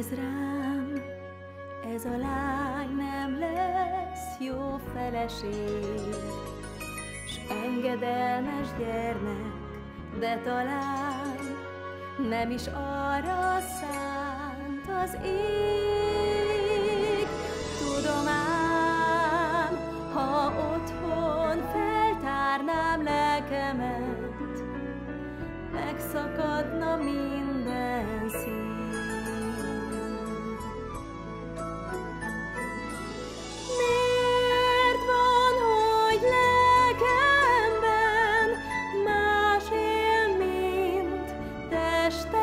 Nézd rám, ez a lány nem lesz jó feleség, S engedelmes gyermek, de talán nem is arra szánt az ég. Tudom ám, ha otthon feltárnám lelkemet, megszakadna esta